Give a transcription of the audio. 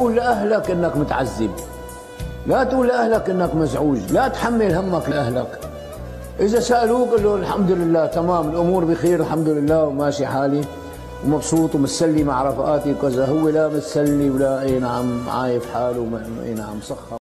تقول لأهلك إنك متعذب. لا تقول لأهلك إنك مزعوج. لا تحمل همك لأهلك. إذا سألوك قل له الحمد لله تمام الأمور بخير الحمد لله وماشي حالي ومبسوط ومتسلي مع رفقاتي وكذا هو لا متسلي ولا إي نعم عايف حاله إي نعم سخر